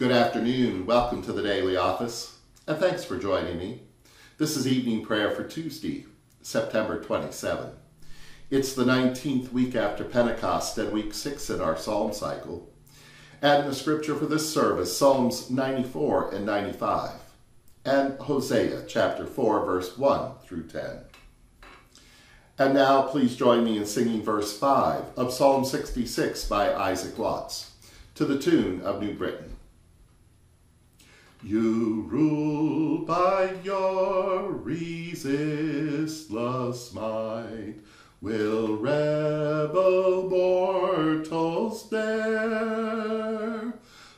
Good afternoon. Welcome to the Daily Office, and thanks for joining me. This is evening prayer for Tuesday, September 27. It's the 19th week after Pentecost and week 6 in our psalm cycle. And the scripture for this service, Psalms 94 and 95, and Hosea chapter 4, verse 1 through 10. And now please join me in singing verse 5 of Psalm 66 by Isaac Watts to the tune of New Britain. You rule by your resistless might. Will rebel mortals dare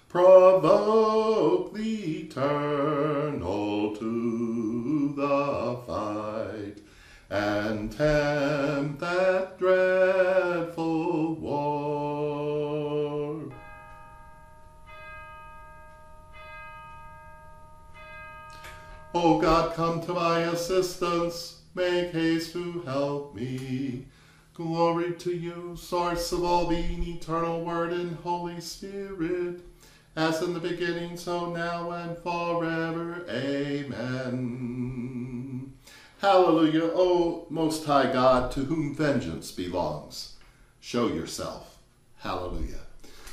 provoke the eternal to the fight and tempt that O God, come to my assistance. Make haste to help me. Glory to you, source of all being, eternal Word and Holy Spirit, as in the beginning, so now and forever. Amen. Hallelujah, O Most High God, to whom vengeance belongs. Show yourself. Hallelujah.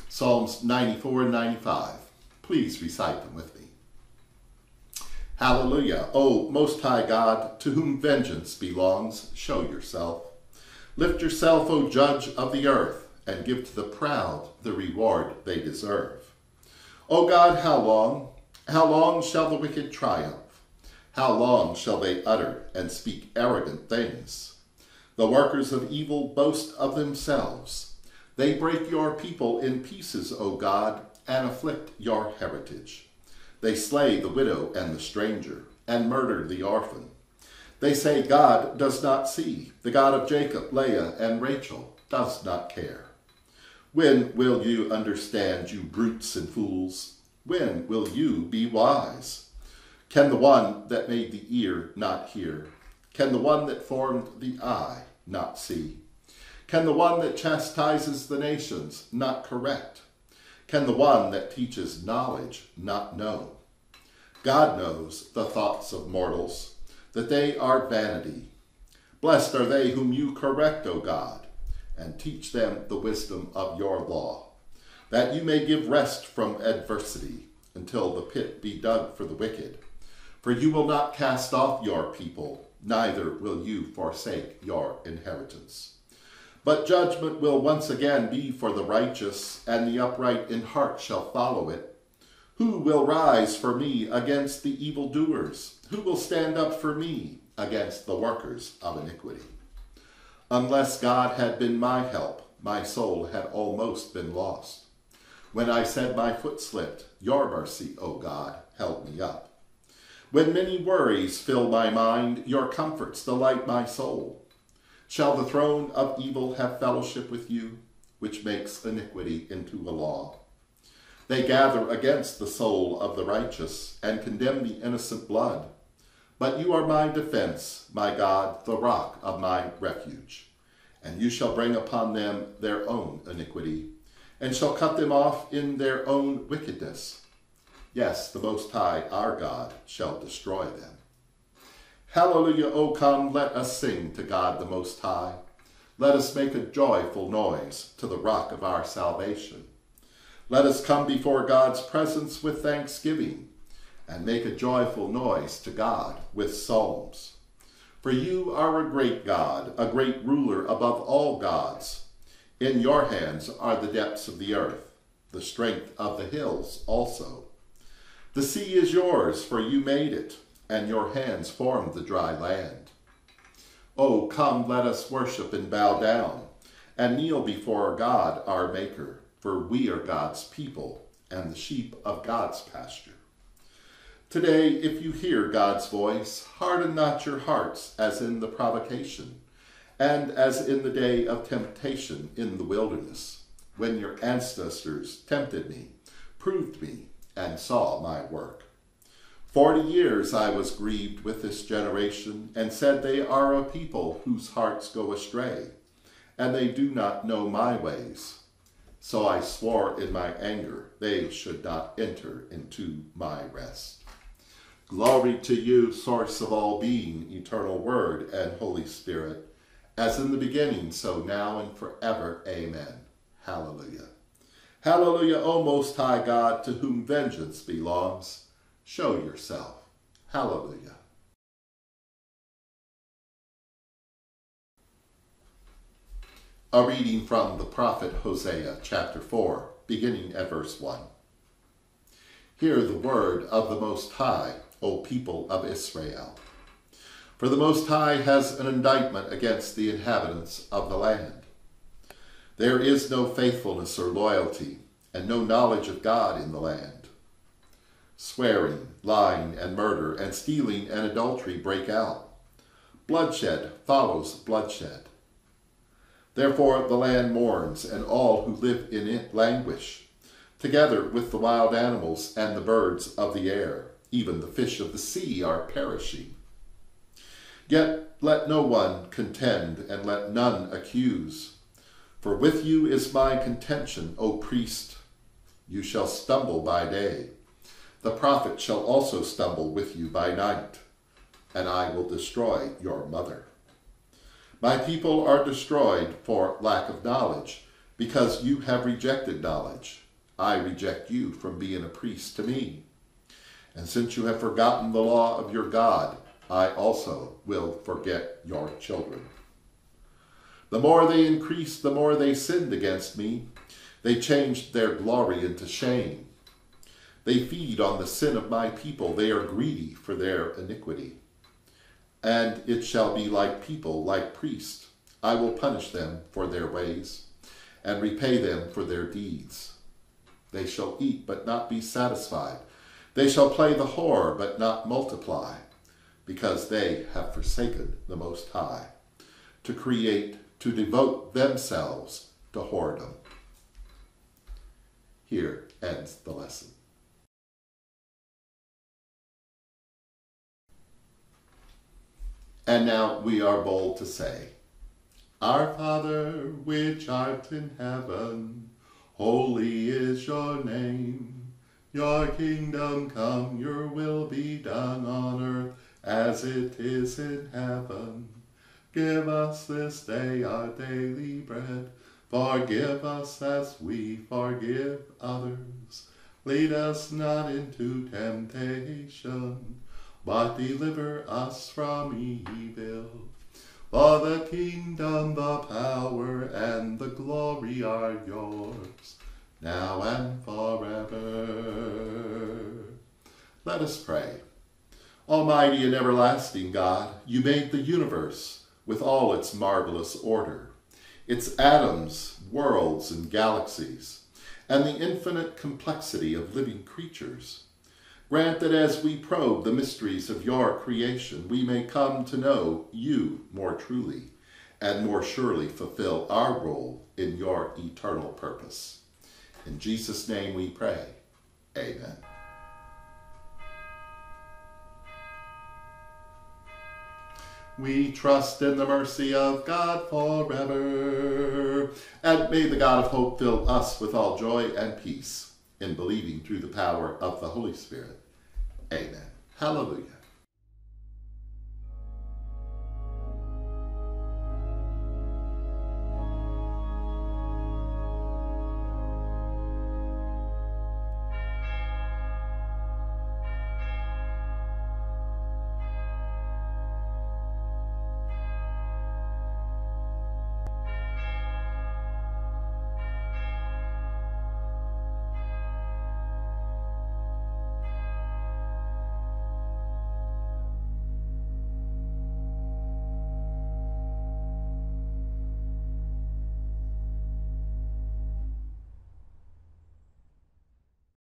Psalms 94 and 95. Please recite them with me. Hallelujah. O Most High God, to whom vengeance belongs, show yourself. Lift yourself, O Judge of the earth, and give to the proud the reward they deserve. O God, how long, how long shall the wicked triumph? How long shall they utter and speak arrogant things? The workers of evil boast of themselves. They break your people in pieces, O God, and afflict your heritage. They slay the widow and the stranger, and murder the orphan. They say God does not see, the God of Jacob, Leah, and Rachel does not care. When will you understand, you brutes and fools? When will you be wise? Can the one that made the ear not hear? Can the one that formed the eye not see? Can the one that chastises the nations not correct? Can the one that teaches knowledge not know? God knows the thoughts of mortals, that they are vanity. Blessed are they whom you correct, O God, and teach them the wisdom of your law, that you may give rest from adversity until the pit be dug for the wicked. For you will not cast off your people, neither will you forsake your inheritance. But judgment will once again be for the righteous, and the upright in heart shall follow it. Who will rise for me against the evildoers? Who will stand up for me against the workers of iniquity? Unless God had been my help, my soul had almost been lost. When I said my foot slipped, your mercy, O God, held me up. When many worries fill my mind, your comforts delight my soul. Shall the throne of evil have fellowship with you, which makes iniquity into a law? They gather against the soul of the righteous and condemn the innocent blood. But you are my defense, my God, the rock of my refuge. And you shall bring upon them their own iniquity, and shall cut them off in their own wickedness. Yes, the Most High, our God, shall destroy them. Hallelujah, O come, let us sing to God the Most High. Let us make a joyful noise to the rock of our salvation. Let us come before God's presence with thanksgiving and make a joyful noise to God with psalms. For you are a great God, a great ruler above all gods. In your hands are the depths of the earth, the strength of the hills also. The sea is yours, for you made it and your hands formed the dry land. Oh, come, let us worship and bow down, and kneel before God our Maker, for we are God's people, and the sheep of God's pasture. Today, if you hear God's voice, harden not your hearts as in the provocation, and as in the day of temptation in the wilderness, when your ancestors tempted me, proved me, and saw my work. Forty years I was grieved with this generation, and said, They are a people whose hearts go astray, and they do not know my ways. So I swore in my anger, they should not enter into my rest. Glory to you, source of all being, eternal Word and Holy Spirit, as in the beginning, so now and forever. Amen. Hallelujah. Hallelujah, O Most High God, to whom vengeance belongs. Show yourself. Hallelujah. A reading from the prophet Hosea, chapter 4, beginning at verse 1. Hear the word of the Most High, O people of Israel. For the Most High has an indictment against the inhabitants of the land. There is no faithfulness or loyalty, and no knowledge of God in the land. Swearing, lying, and murder, and stealing and adultery break out. Bloodshed follows bloodshed. Therefore the land mourns, and all who live in it languish, together with the wild animals and the birds of the air. Even the fish of the sea are perishing. Yet let no one contend, and let none accuse. For with you is my contention, O priest. You shall stumble by day. The prophet shall also stumble with you by night, and I will destroy your mother. My people are destroyed for lack of knowledge, because you have rejected knowledge. I reject you from being a priest to me. And since you have forgotten the law of your God, I also will forget your children. The more they increased, the more they sinned against me. They changed their glory into shame. They feed on the sin of my people. They are greedy for their iniquity and it shall be like people, like priests. I will punish them for their ways, and repay them for their deeds. They shall eat, but not be satisfied. They shall play the whore, but not multiply, because they have forsaken the Most High, to create, to devote themselves to whoredom. Here ends the lesson. And now we are bold to say, Our Father, which art in heaven, holy is your name. Your kingdom come, your will be done on earth as it is in heaven. Give us this day our daily bread. Forgive us as we forgive others. Lead us not into temptation but deliver us from evil. For the kingdom, the power, and the glory are yours, now and forever. Let us pray. Almighty and everlasting God, you made the universe with all its marvelous order, its atoms, worlds, and galaxies, and the infinite complexity of living creatures. Grant that as we probe the mysteries of your creation, we may come to know you more truly and more surely fulfill our role in your eternal purpose. In Jesus' name we pray. Amen. We trust in the mercy of God forever. And may the God of hope fill us with all joy and peace in believing through the power of the Holy Spirit. Amen. Hallelujah.